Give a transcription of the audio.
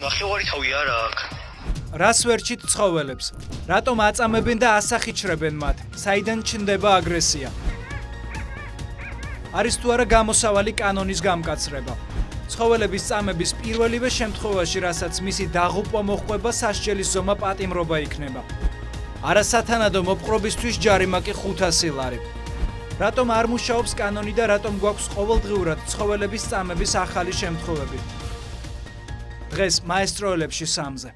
ნახევარი თავი არა აქ. რას ვერჩით ცხოველებს? რატომ აწამებენ და ასახიჩრებენ მათ? საიდან ჩნდება აგრესია? არის თუ არა გამოსავალი კანონის გამკაცრება? ცხოველების წამების პირველივე შემთხვევაში, რასაც მისი დაღუპვა მოხდება, სასჯელის ზომა პატიმრობა იქნება. არასათანადო მოპყრობისთვის ჯარიმა კი 500 ლარი. რატომ არ მუშაობს კანონი და რატომ გვაქვს ყოველდღიურად ცხოველების წამების ახალი შემთხვევები? დღეს მაესტროელებში სამზე